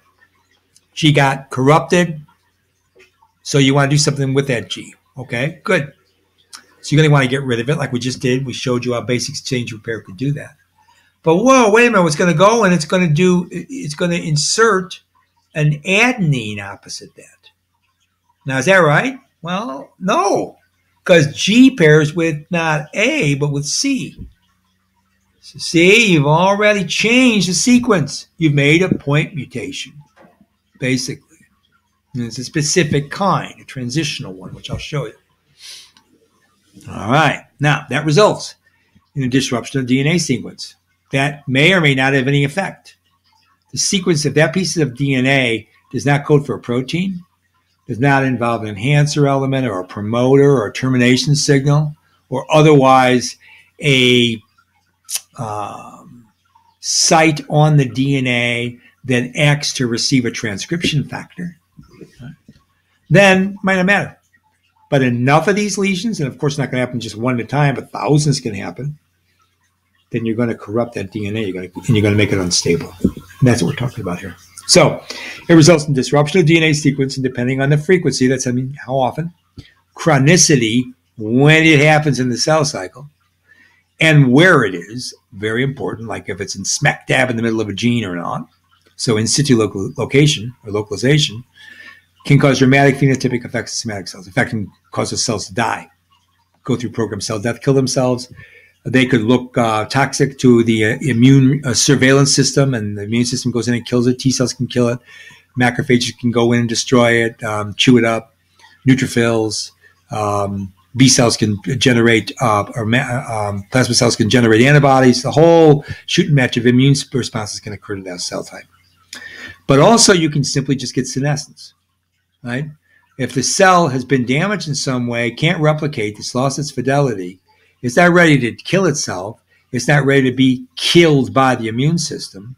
[SPEAKER 1] G got corrupted. So you want to do something with that G. Okay, good. So you're going to want to get rid of it like we just did. We showed you how basic excision repair could do that. But whoa, wait a minute. It's going to go and it's going to do, it's going to insert an adenine opposite that. Now, is that right? Well, no because G pairs with not A, but with C. So see, you've already changed the sequence. You've made a point mutation, basically. And it's a specific kind, a transitional one, which I'll show you. All right. Now, that results in a disruption of DNA sequence. That may or may not have any effect. The sequence of that piece of DNA does not code for a protein, does not involve an enhancer element or a promoter or a termination signal or otherwise a um, site on the DNA that acts to receive a transcription factor, then might not matter. But enough of these lesions, and of course, not going to happen just one at a time, but thousands can happen. Then you're going to corrupt that DNA, you're going to, and you're going to make it unstable. And that's what we're talking about here. So it results in disruption of DNA sequence, and depending on the frequency, that's I mean how often, chronicity when it happens in the cell cycle, and where it is, very important, like if it's in smack dab in the middle of a gene or not. So in situ local, location or localization can cause dramatic phenotypic effects of somatic cells. In fact, can cause the cells to die, go through programmed cell death, kill themselves, they could look uh, toxic to the uh, immune uh, surveillance system, and the immune system goes in and kills it. T cells can kill it. Macrophages can go in and destroy it, um, chew it up. Neutrophils, um, B cells can generate, uh, or um, plasma cells can generate antibodies. The whole shooting match of immune responses can occur to that cell type. But also, you can simply just get senescence, right? If the cell has been damaged in some way, can't replicate, it's lost its fidelity, it's not ready to kill itself. It's not ready to be killed by the immune system.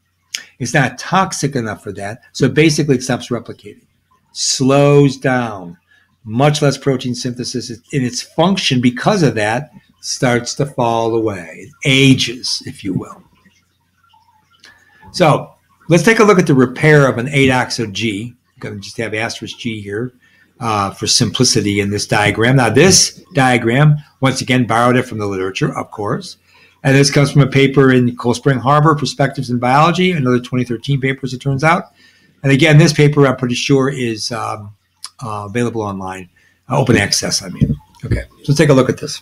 [SPEAKER 1] It's not toxic enough for that. So basically, it stops replicating, slows down, much less protein synthesis in its function because of that starts to fall away. It ages, if you will. So let's take a look at the repair of an 8-oxo G. I'm going to just have asterisk G here uh, for simplicity in this diagram. Now, this diagram, once again, borrowed it from the literature, of course. And this comes from a paper in Cold Spring Harbor, Perspectives in Biology, another 2013 paper, as it turns out. And again, this paper, I'm pretty sure, is um, uh, available online, uh, open access, I mean. Okay, so let's take a look at this.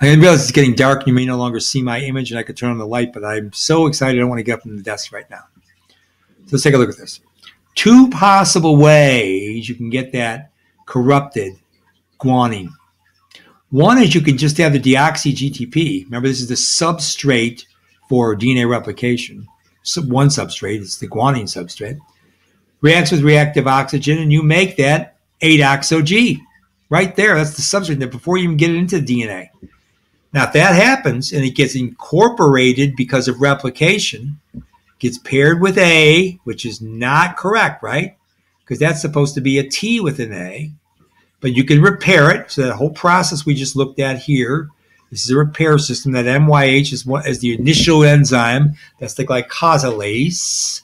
[SPEAKER 1] I realize it's getting dark and you may no longer see my image and I could turn on the light, but I'm so excited I want to get up from the desk right now. So let's take a look at this two possible ways you can get that corrupted guanine. One is you can just have the deoxy GTP. Remember, this is the substrate for DNA replication. So one substrate, it's the guanine substrate, reacts with reactive oxygen, and you make that 8-oxo-G right there. That's the substrate there before you even get it into the DNA. Now, if that happens and it gets incorporated because of replication, gets paired with A, which is not correct, right? Because that's supposed to be a T with an A. But you can repair it. So that whole process we just looked at here, this is a repair system. That MYH is, what, is the initial enzyme. That's the glycosylase.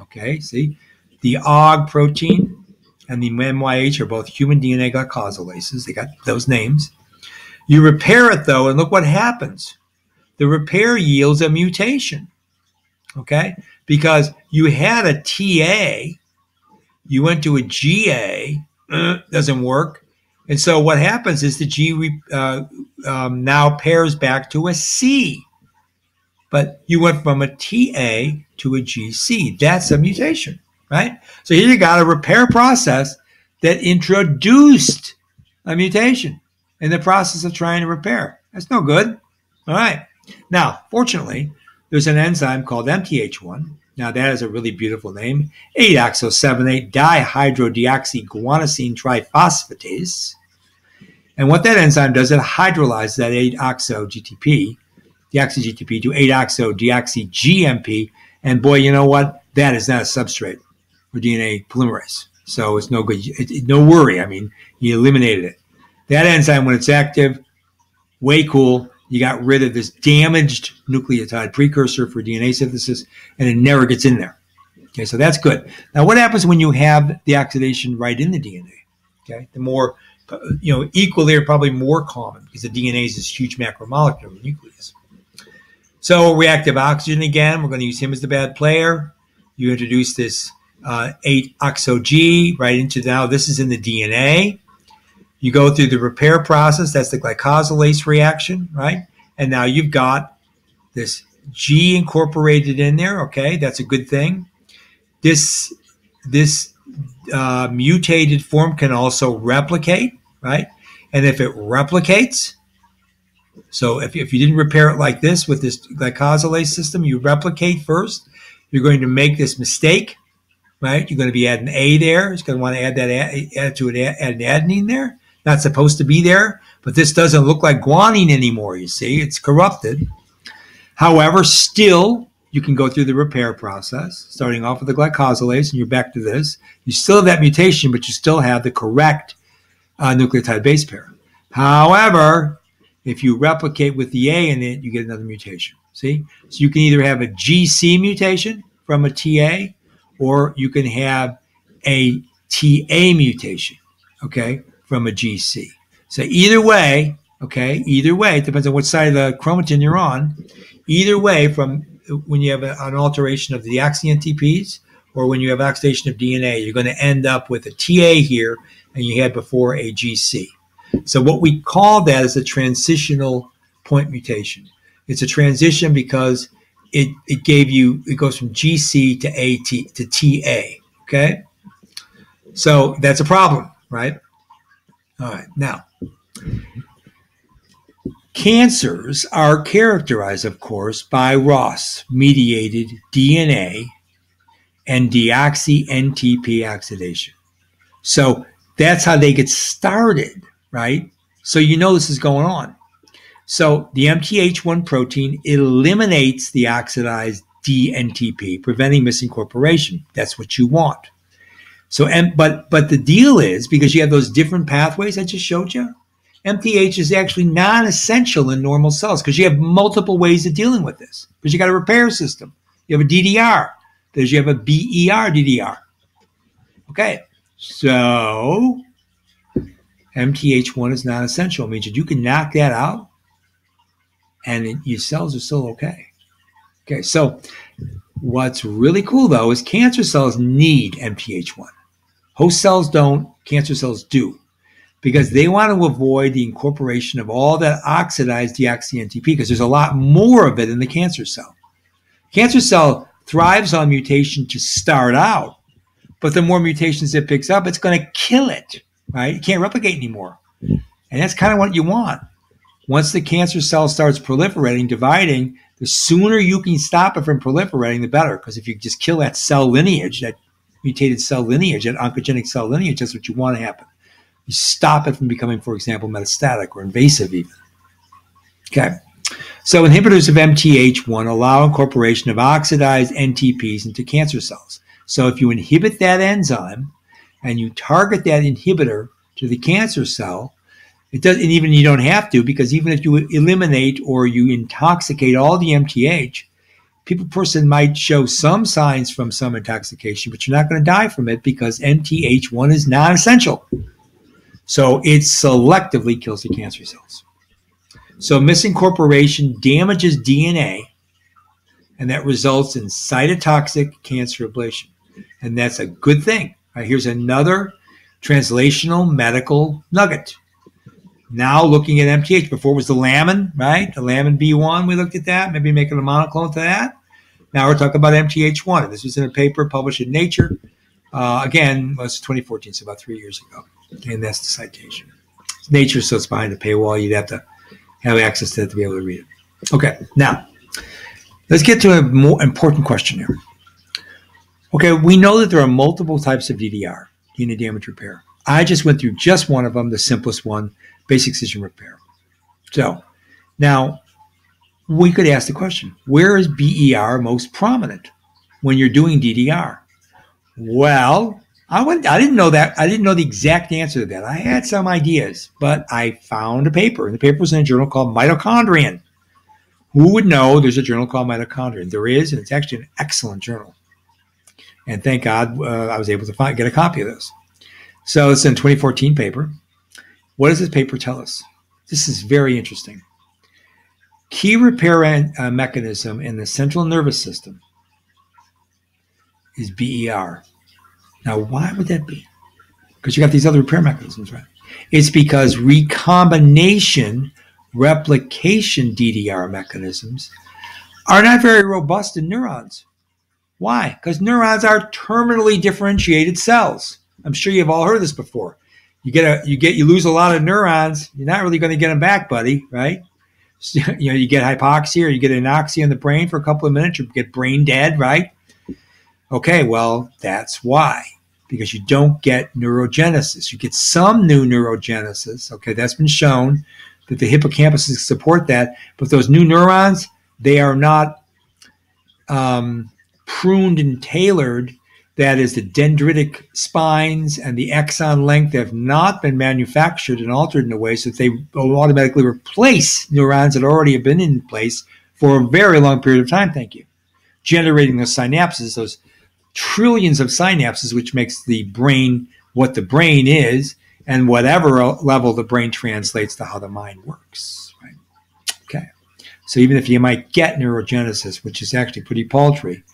[SPEAKER 1] Okay, see? The OG protein and the MYH are both human DNA glycosylases. They got those names. You repair it though, and look what happens. The repair yields a mutation. Okay? Because you had a TA, you went to a GA, doesn't work. And so what happens is the G uh, um, now pairs back to a C. But you went from a TA to a GC. That's a mutation, right? So here you got a repair process that introduced a mutation in the process of trying to repair. That's no good. All right. Now, fortunately, there's an enzyme called MTH1. Now, that is a really beautiful name 8 oxo 8 dihydrodeoxyguanosine triphosphatase. And what that enzyme does, it hydrolyzes that 8-oxo GTP, deoxy-GTP to 8-oxo deoxy-GMP. And boy, you know what? That is not a substrate for DNA polymerase. So it's no good. It, it, no worry. I mean, you eliminated it. That enzyme, when it's active, way cool. You got rid of this damaged nucleotide precursor for DNA synthesis, and it never gets in there. Okay, so that's good. Now, what happens when you have the oxidation right in the DNA? Okay, the more, you know, equally or probably more common because the DNA is this huge macromolecule nucleus. So reactive oxygen again, we're going to use him as the bad player. You introduce this uh, 8-oxo-G right into now. This is in the DNA. You go through the repair process. That's the glycosylase reaction, right? And now you've got this G incorporated in there. Okay, that's a good thing. This this uh, mutated form can also replicate, right? And if it replicates, so if, if you didn't repair it like this with this glycosylase system, you replicate first. You're going to make this mistake, right? You're going to be adding A there. It's going to want to add that add to it, add an adenine there not supposed to be there, but this doesn't look like guanine anymore, you see. It's corrupted. However, still, you can go through the repair process, starting off with the glycosylase, and you're back to this. You still have that mutation, but you still have the correct uh, nucleotide base pair. However, if you replicate with the A in it, you get another mutation. See? So you can either have a GC mutation from a TA, or you can have a TA mutation. Okay? From a GC. So either way, okay, either way, depends on what side of the chromatin you're on. Either way, from when you have a, an alteration of the NTPs or when you have oxidation of DNA, you're going to end up with a TA here and you had before a GC. So what we call that is a transitional point mutation. It's a transition because it, it gave you, it goes from GC to AT to TA. Okay. So that's a problem, right? All right. Now, cancers are characterized, of course, by ROS mediated DNA and deoxy NTP oxidation. So that's how they get started, right? So you know this is going on. So the MTH1 protein eliminates the oxidized DNTP, preventing misincorporation. That's what you want. So, and, but but the deal is because you have those different pathways I just showed you, MTH is actually non-essential in normal cells because you have multiple ways of dealing with this. Because you got a repair system, you have a DDR, because you have a BER DDR. Okay, so MTH1 is non-essential. Means that you can knock that out, and it, your cells are still okay. Okay, so what's really cool though is cancer cells need MTH1. Host cells don't, cancer cells do, because they want to avoid the incorporation of all that oxidized deoxy-NTP because there's a lot more of it in the cancer cell. Cancer cell thrives on mutation to start out, but the more mutations it picks up, it's going to kill it, right? It can't replicate anymore. And that's kind of what you want. Once the cancer cell starts proliferating, dividing, the sooner you can stop it from proliferating, the better. Because if you just kill that cell lineage, that mutated cell lineage, that oncogenic cell lineage, that's what you want to happen. You stop it from becoming, for example, metastatic or invasive even. Okay. So inhibitors of MTH1 allow incorporation of oxidized NTPs into cancer cells. So if you inhibit that enzyme and you target that inhibitor to the cancer cell, it does, and even you don't have to because even if you eliminate or you intoxicate all the MTH, people person might show some signs from some intoxication, but you're not going to die from it because MTH1 is non-essential. So it selectively kills the cancer cells. So misincorporation damages DNA, and that results in cytotoxic cancer ablation. And that's a good thing. Right, here's another translational medical nugget. Now looking at MTH. Before was the Lamin, right? The Lamin B1, we looked at that, maybe making a monoclonal to that. Now we're talking about MTH1. This was in a paper published in Nature. Uh, again, was 2014, so about three years ago. And that's the citation. It's Nature, so it's behind the paywall. You'd have to have access to it to be able to read it. Okay, now let's get to a more important question here. Okay, we know that there are multiple types of DDR, DNA damage repair. I just went through just one of them, the simplest one, basic excision repair. So now we could ask the question where is BER most prominent when you're doing DDR? Well, I went, I didn't know that. I didn't know the exact answer to that. I had some ideas, but I found a paper, and the paper was in a journal called Mitochondrion. Who would know there's a journal called Mitochondrion? There is, and it's actually an excellent journal. And thank God uh, I was able to find, get a copy of this. So it's in 2014 paper. What does this paper tell us? This is very interesting. Key repair uh, mechanism in the central nervous system is BER. Now, why would that be? Because you got these other repair mechanisms, right? It's because recombination replication DDR mechanisms are not very robust in neurons. Why? Because neurons are terminally differentiated cells. I'm sure you've all heard this before. You get a you get you lose a lot of neurons, you're not really going to get them back, buddy, right? You know, you get hypoxia or you get anoxia in the brain for a couple of minutes, you get brain dead, right? Okay, well, that's why. Because you don't get neurogenesis. You get some new neurogenesis. Okay, that's been shown that the hippocampus support that. But those new neurons, they are not um, pruned and tailored. That is, the dendritic spines and the axon length have not been manufactured and altered in a way so that they automatically replace neurons that already have been in place for a very long period of time. Thank you. Generating those synapses, those trillions of synapses, which makes the brain what the brain is, and whatever level the brain translates to how the mind works. Right? Okay. So even if you might get neurogenesis, which is actually pretty paltry,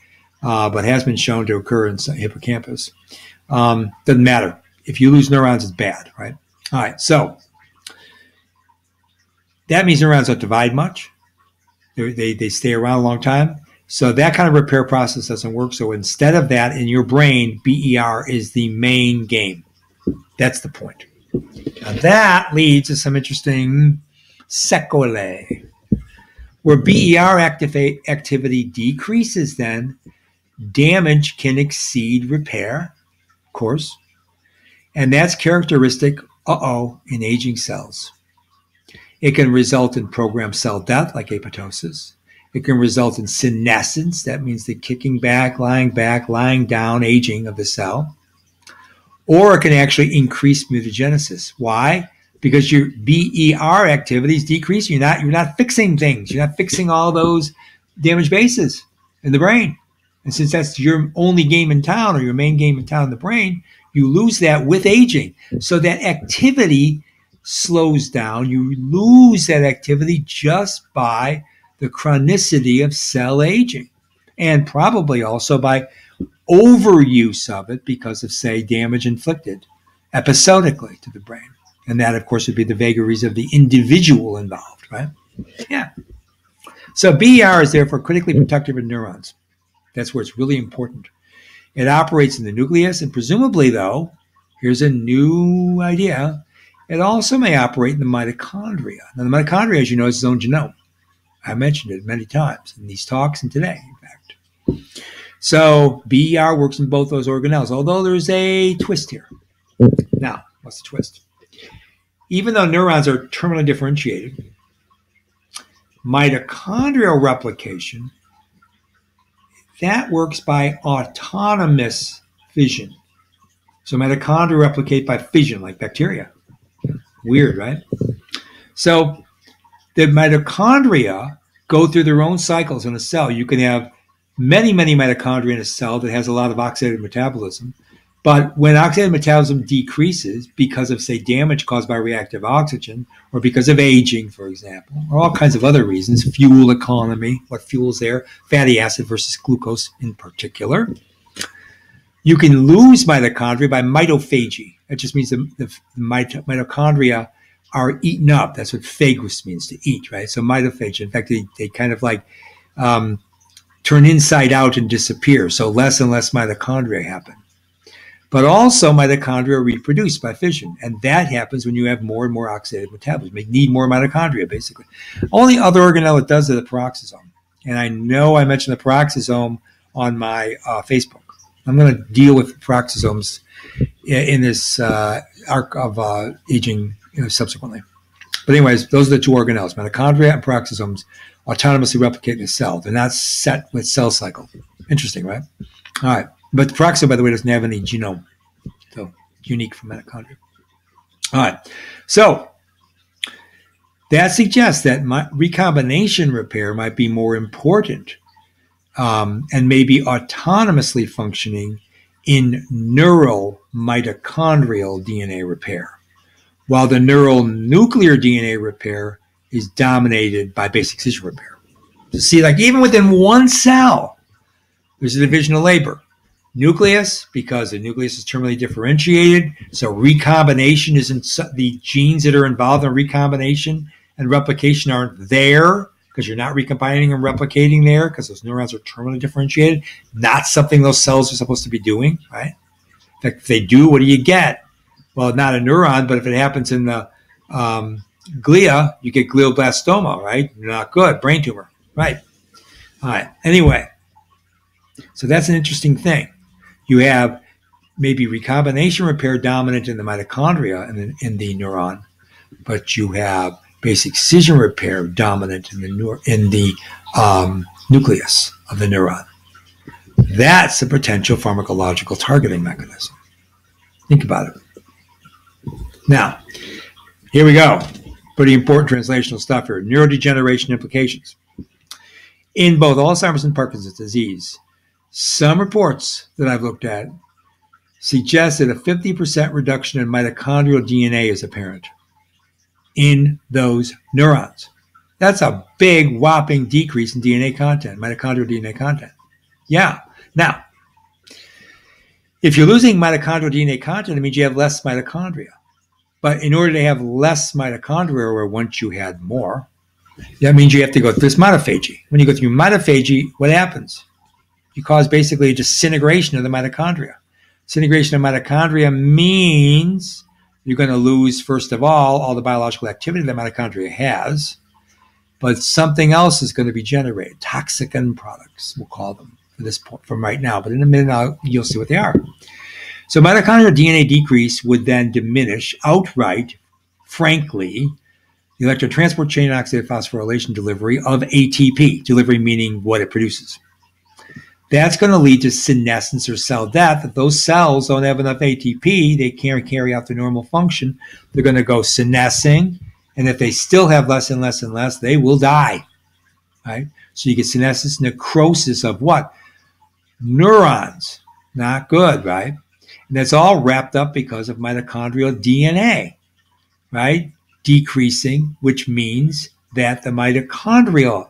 [SPEAKER 1] uh, but has been shown to occur in hippocampus, um, doesn't matter. If you lose neurons, it's bad, right? All right. So that means neurons don't divide much. They, they, they stay around a long time. So that kind of repair process doesn't work. So instead of that, in your brain, BER is the main game. That's the point. Now that leads to some interesting sequelae. Where BER activate, activity decreases, then damage can exceed repair, of course. And that's characteristic, uh oh, in aging cells. It can result in programmed cell death, like apoptosis. It can result in senescence. That means the kicking back, lying back, lying down, aging of the cell. Or it can actually increase mutagenesis. Why? Because your BER activity is decreasing. You're not, you're not fixing things. You're not fixing all those damaged bases in the brain. And since that's your only game in town or your main game in town the brain, you lose that with aging. So that activity slows down. You lose that activity just by the chronicity of cell aging and probably also by overuse of it because of, say, damage inflicted episodically to the brain. And that, of course, would be the vagaries of the individual involved, right? Yeah. So BER is therefore critically protective of neurons. That's where it's really important. It operates in the nucleus, and presumably, though, here's a new idea. It also may operate in the mitochondria. Now, the mitochondria, as you know, is its own genome. I mentioned it many times in these talks and today, in fact. So BER works in both those organelles, although there's a twist here. Now, what's the twist? Even though neurons are terminally differentiated, mitochondrial replication that works by autonomous fission. So mitochondria replicate by fission, like bacteria. Weird, right? So the mitochondria go through their own cycles in a cell. You can have many, many mitochondria in a cell that has a lot of oxidative metabolism. But when oxidative metabolism decreases because of, say, damage caused by reactive oxygen, or because of aging, for example, or all kinds of other reasons, fuel economy, what fuel's there, fatty acid versus glucose in particular, you can lose mitochondria by mitophagy. That just means the, the mitochondria are eaten up. That's what phagus means to eat, right? So mitophagy. In fact, they, they kind of like um, turn inside out and disappear. So less and less mitochondria happen. But also mitochondria reproduce by fission. And that happens when you have more and more oxidative metabolism. You need more mitochondria, basically. Only other organelle that does is the peroxisome. And I know I mentioned the peroxisome on my uh, Facebook. I'm going to deal with peroxisomes in this uh, arc of uh, aging you know, subsequently. But anyways, those are the two organelles, mitochondria and peroxisomes autonomously replicate in the cell. They're not set with cell cycle. Interesting, right? All right. But peroxisome, by the way, doesn't have any genome. So unique for mitochondria. All right. So that suggests that recombination repair might be more important um, and maybe autonomously functioning in neural mitochondrial DNA repair, while the neural nuclear DNA repair is dominated by basic excision repair. So see, like even within one cell, there's a division of labor. Nucleus, because the nucleus is terminally differentiated, so recombination isn't the genes that are involved in recombination and replication aren't there because you're not recombining and replicating there because those neurons are terminally differentiated. Not something those cells are supposed to be doing, right? If they do, what do you get? Well, not a neuron, but if it happens in the um, glia, you get glioblastoma, right? Not good. Brain tumor, right? All right. Anyway, so that's an interesting thing. You have maybe recombination repair dominant in the mitochondria in, in the neuron, but you have basic excision repair dominant in the in the um, nucleus of the neuron. That's a potential pharmacological targeting mechanism. Think about it. Now, here we go. Pretty important translational stuff here. Neurodegeneration implications. In both Alzheimer's and Parkinson's disease, some reports that I've looked at suggest that a 50% reduction in mitochondrial DNA is apparent in those neurons. That's a big whopping decrease in DNA content, mitochondrial DNA content. Yeah. Now, if you're losing mitochondrial DNA content, it means you have less mitochondria. But in order to have less mitochondria, where once you had more, that means you have to go through this mitophagy. When you go through mitophagy, what happens? You cause basically a disintegration of the mitochondria. Disintegration of mitochondria means you're going to lose, first of all, all the biological activity that mitochondria has, but something else is going to be generated. Toxic end products, we'll call them for this point from right now. But in a minute, I'll, you'll see what they are. So mitochondrial DNA decrease would then diminish outright, frankly, the electron transport chain oxidative phosphorylation delivery of ATP, delivery meaning what it produces. That's going to lead to senescence or cell death. If those cells don't have enough ATP, they can't carry out their normal function. They're going to go senescing. And if they still have less and less and less, they will die. Right? So you get senescence, necrosis of what? Neurons. Not good, right? And that's all wrapped up because of mitochondrial DNA, right? Decreasing, which means that the mitochondrial,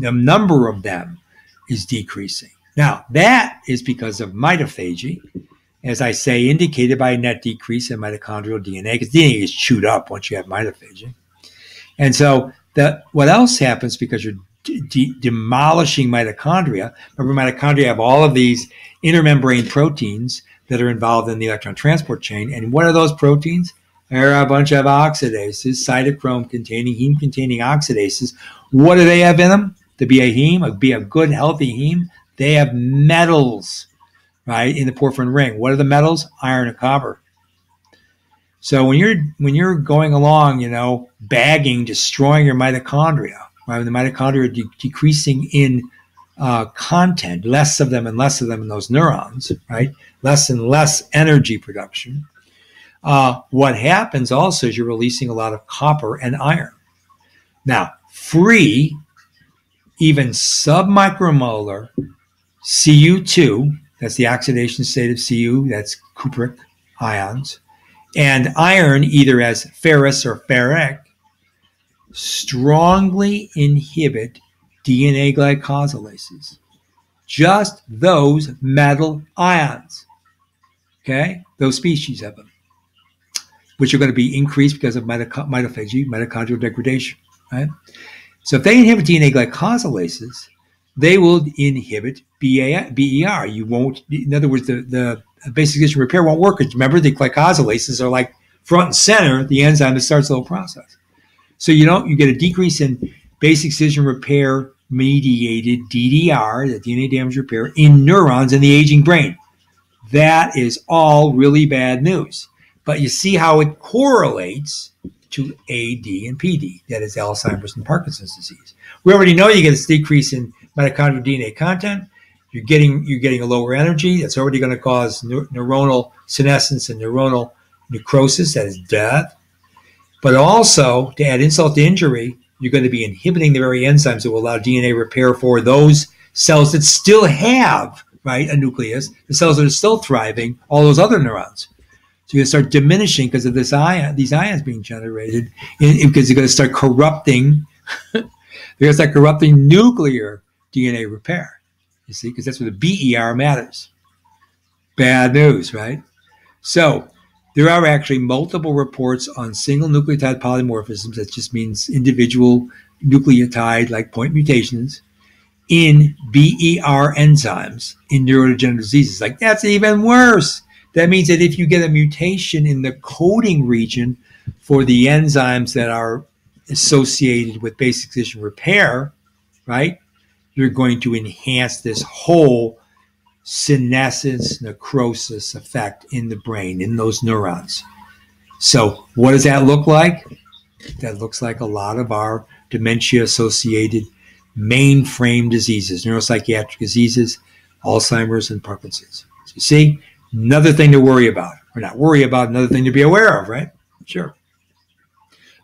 [SPEAKER 1] the number of them is decreasing. Now, that is because of mitophagy, as I say, indicated by a net decrease in mitochondrial DNA, because DNA is chewed up once you have mitophagy. And so, the, what else happens because you're de- demolishing mitochondria? Remember, mitochondria have all of these intermembrane proteins that are involved in the electron transport chain. And what are those proteins? There are a bunch of oxidases, cytochrome containing, heme containing oxidases. What do they have in them? To be a heme, be a good, healthy heme, they have metals, right, in the porphyrin ring. What are the metals? Iron and copper. So when you're when you're going along, you know, bagging, destroying your mitochondria, right? The mitochondria are de- decreasing in uh, content, less of them and less of them in those neurons, right? Less and less energy production. Uh, what happens also is you're releasing a lot of copper and iron. Now, free, even submicromolar Cu2, That's the oxidation state of Cu. That's cupric ions. And iron, either as ferrous or ferric, strongly inhibit DNA glycosylases. Just those metal ions. Okay? Those species of them, which are going to be increased because of mitophagy, mitochondrial degradation. Right? So if they inhibit DNA glycosylases, they will inhibit BER. You won't, in other words, the, the basic excision repair won't work. Remember, the glycosylases are like front and center, the enzyme that starts the whole process. So you don't, you get a decrease in basic excision repair mediated DDR, the DNA damage repair, in neurons in the aging brain. That is all really bad news. But you see how it correlates to AD and PD, that is Alzheimer's and Parkinson's disease. We already know you get this decrease in mitochondrial DNA content. You're getting you're getting a lower energy. That's already going to cause neuronal senescence and neuronal necrosis, that is death. But also, to add insult to injury, you're going to be inhibiting the very enzymes that will allow DNA repair for those cells that still have right a nucleus, the cells that are still thriving, all those other neurons. So you're going to start diminishing because of this ion, these ions being generated, because you're going to start corrupting. they're going to start corrupting nuclear DNA repair. You see, because that's where the BER matters. Bad news, right? So there are actually multiple reports on single nucleotide polymorphisms. That just means individual nucleotide like point mutations in BER enzymes in neurodegenerative diseases. Like that's even worse. That means that if you get a mutation in the coding region for the enzymes that are associated with basic excision repair, right, you're going to enhance this whole senescence necrosis effect in the brain, in those neurons. So, what does that look like? That looks like a lot of our dementia associated mainframe diseases, neuropsychiatric diseases, Alzheimer's, and Parkinson's. So you see, another thing to worry about. Or not worry about, another thing to be aware of, right? Sure.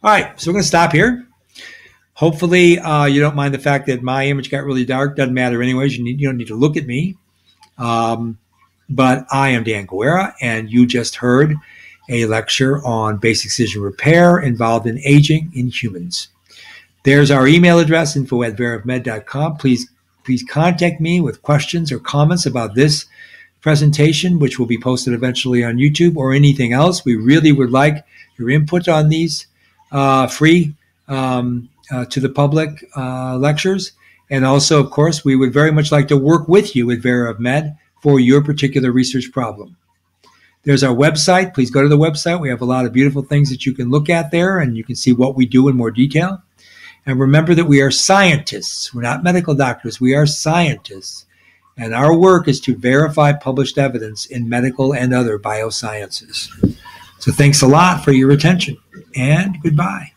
[SPEAKER 1] All right, so we're going to stop here. Hopefully, uh, you don't mind the fact that my image got really dark. Doesn't matter, anyways. You, need, you don't need to look at me. Um, but I am Dan Guerra, and you just heard a lecture on basic excision repair involved in aging in humans. There's our email address, info at verevmed.com. Please, please contact me with questions or comments about this presentation, which will be posted eventually on YouTube or anything else. We really would like your input on these uh, free um, to the public uh, lectures. And also, of course, we would very much like to work with you at VerEvMed for your particular research problem. There's our website. Please go to the website. We have a lot of beautiful things that you can look at there and you can see what we do in more detail. And remember that we are scientists. We're not medical doctors. We are scientists. And our work is to verify published evidence in medical and other biosciences. So thanks a lot for your attention and goodbye.